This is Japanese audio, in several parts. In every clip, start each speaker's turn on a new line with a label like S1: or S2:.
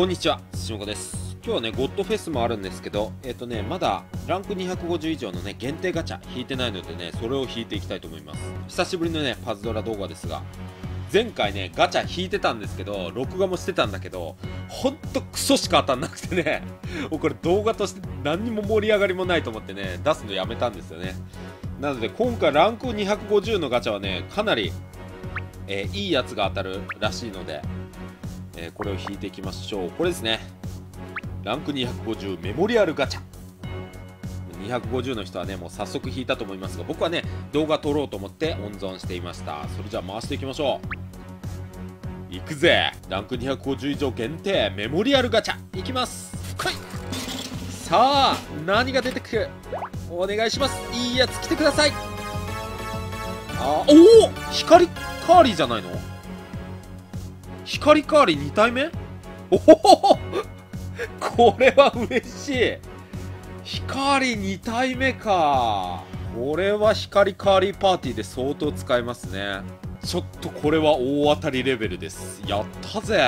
S1: こんにちは、しもこです。今日はね、ゴッドフェスもあるんですけど、えっ、ー、とね、まだランク250以上のね、限定ガチャ引いてないのでね、それを引いていきたいと思います。久しぶりのね、パズドラ動画ですが、前回ね、ガチャ引いてたんですけど、録画もしてたんだけど、ほんとクソしか当たんなくてね、もうこれ動画として何にも盛り上がりもないと思ってね、出すのやめたんですよね。なので今回ランク250のガチャはね、かなり、えー、いいやつが当たるらしいので、えー、これを引いていきましょう。これですね。ランク250メモリアルガチャ。250の人はねもう早速引いたと思いますが僕はね動画撮ろうと思って温存していました。それじゃあ回していきましょう。いくぜ。ランク250以上限定メモリアルガチャ。いきます。来い。さあ何が出てくる？お願いします。いいやつ来てください。あおお光？カーリーじゃないの？光カーリ2体目？お おこれは嬉しい。光2体目か。これは光カーリーパーティーで相当使えますね。ちょっとこれは大当たりレベルです。やったぜ。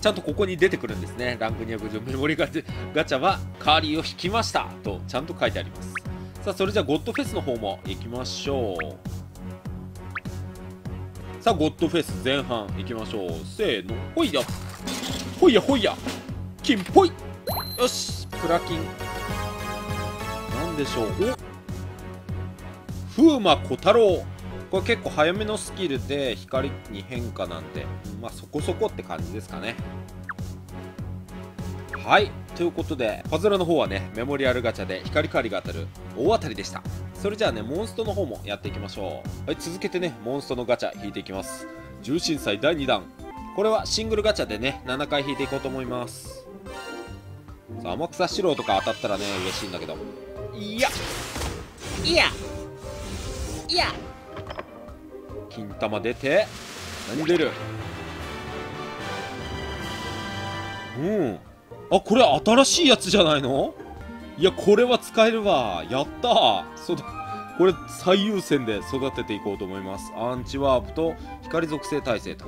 S1: ちゃんとここに出てくるんですね。ランク250メモリガチャはカーリーを引きましたとちゃんと書いてあります。さあそれじゃあゴッドフェスの方も行きましょう。さあゴッドフェス前半いきましょう。せーの。ほいや。ほいやほいや。金ぽい。よし。プラキン。なんでしょう。お。風魔小太郎。これ結構早めのスキルで光に変化なんでまあそこそこって感じですかね。はい。ということでパズルの方はねメモリアルガチャで光カーリが当たる大当たりでした。それじゃあねモンストの方もやっていきましょう。はい続けてねモンストのガチャ引いていきます。重心祭第2弾。これはシングルガチャでね7回引いていこうと思います。さあ天草四郎とか当たったらね嬉しいんだけどいや。いや。いや。金玉出て何出る？うん。あこれ新しいやつじゃないの？いやこれは使えるわ。やったそだ。これ最優先で育てていこうと思います。アンチワープと光属性耐性と。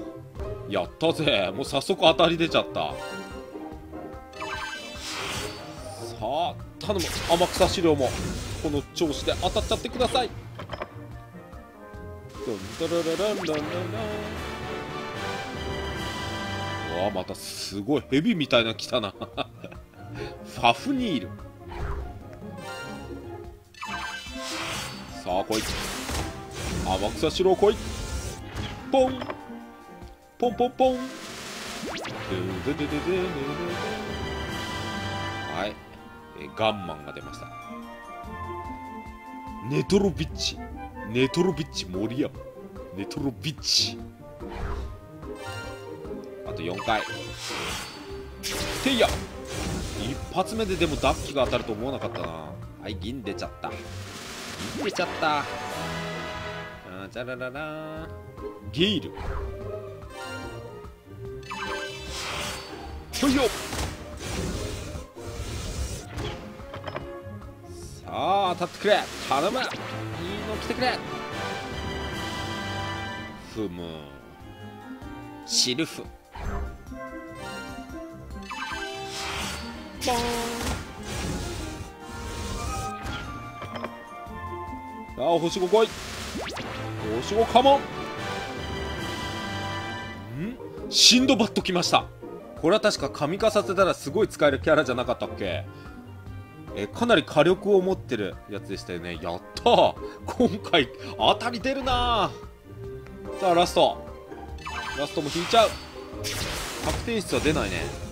S1: やったぜ。もう早速当たり出ちゃった。さあ頼む。天草資料もこの調子で当たっちゃってください。ドンドロロロンロンロンロン。わあまたすごいヘビみたいな来たな。ファフニール。さあ来い。天草四郎来い。ポン。ポンポンポン。はい。えガンマンが出ました。ネトロビッチ。ネトロビッチ森山。ネトロビッチ。4回。テイヤ一発目ででもダッキが当たると思わなかったな。はい銀出ちゃった。銀出ちゃった。あじゃららら。ゲイル。ほいよさあ当たってくれ。頼む。いいの来てくれ。ふむ。シルフ。さあ星5来い。星5カモン。ん？シンドバット来ました。これは確か神化させたらすごい使えるキャラじゃなかったっけ？えかなり火力を持ってるやつでしたよね。やった今回当たり出るなさあラスト。ラストも引いちゃう。確定室は出ないね。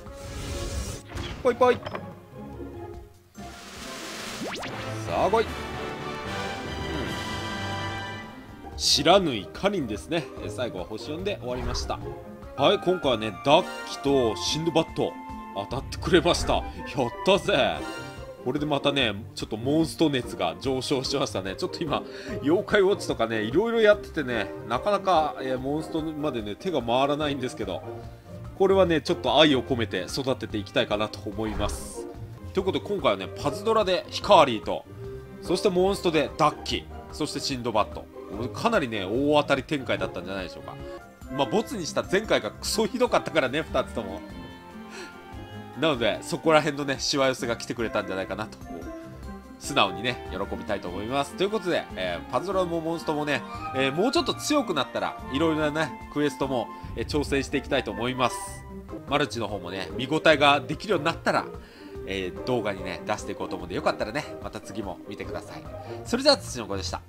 S1: ぽいぽい。さあ来い。知らぬいかりんですね。最後は星4で終わりました。はい今回はねダッキとシンドバット。当たってくれました。やったぜ。これでまたねちょっとモンスト熱が上昇しましたね。ちょっと今妖怪ウォッチとかねいろいろやっててねなかなか、えー、モンストまでね手が回らないんですけど。これはねちょっと愛を込めて育てていきたいかなと思いますということで今回はねパズドラでヒカーリーとそしてモンストでダッキーそしてシンドバットかなりね、大当たり展開だったんじゃないでしょうか。まあ、ボツにした前回がクソひどかったからね、2つとも。なのでそこら辺のねしわ寄せが来てくれたんじゃないかなと素直にね、喜びたいと思います。ということで、えー、パズドラもモンストもね、えー、もうちょっと強くなったら、いろいろなね、クエストも、えー、挑戦していきたいと思います。マルチの方もね、見応えができるようになったら、え動画にね、出していこうと思うんで、よかったらね、また次も見てください。それでは、土の子でした。